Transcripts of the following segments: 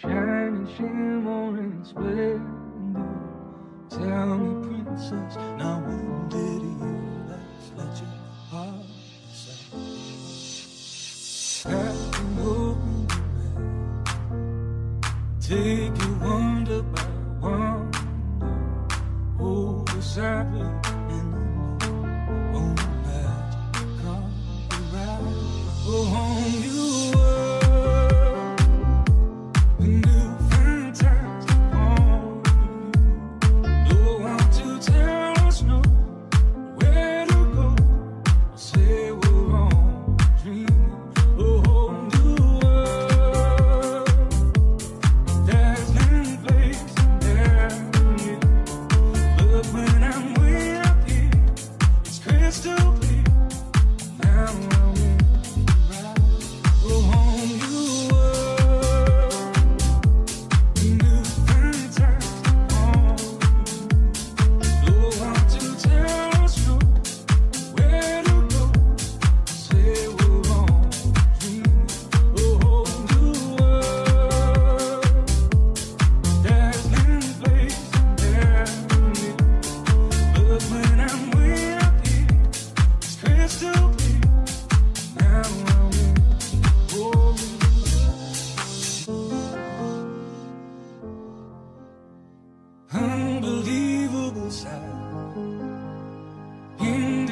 Shine me shimmer and splendor. Tell me, princess, now when did you last let your heart decide? the opened Take you wonder by wonder. Oh, what's happening?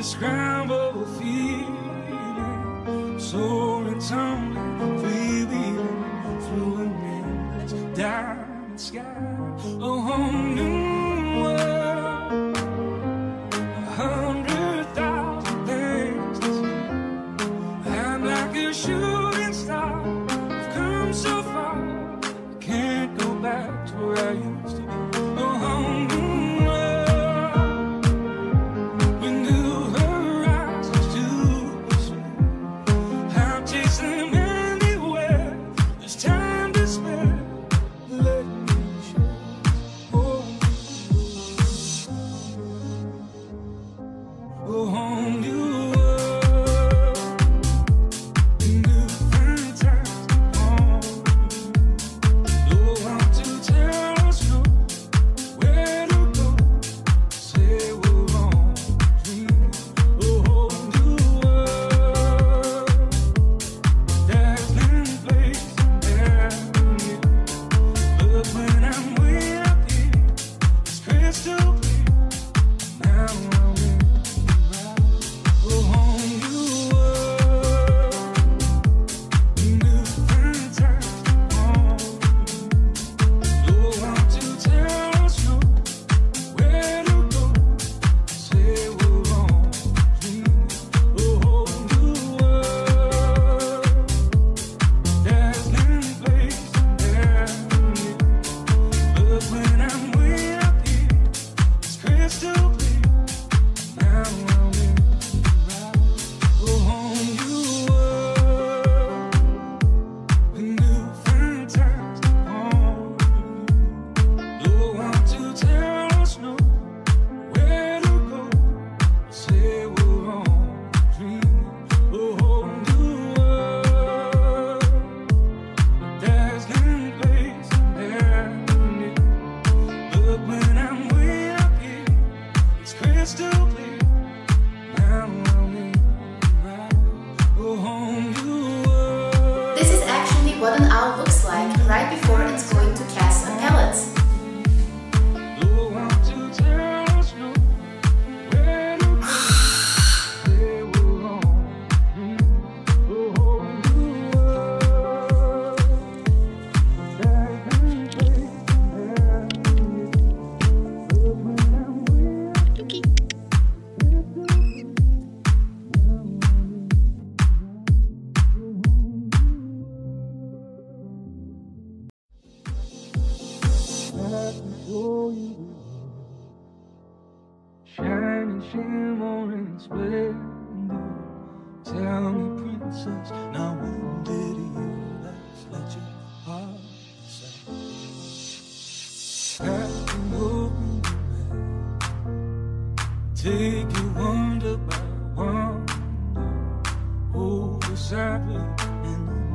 indescribable feeling, soaring, tumbling, free wheeling, fluent winds, diamond sky, a whole new. to This is actually what an owl looks like right before it's going to catch. Let me show you shining, shimmering, and shimmer splendor. Tell me, princess, now when did you last let your heart decide? I've been hoping you take you wonder by wonder. Oh, sadly, and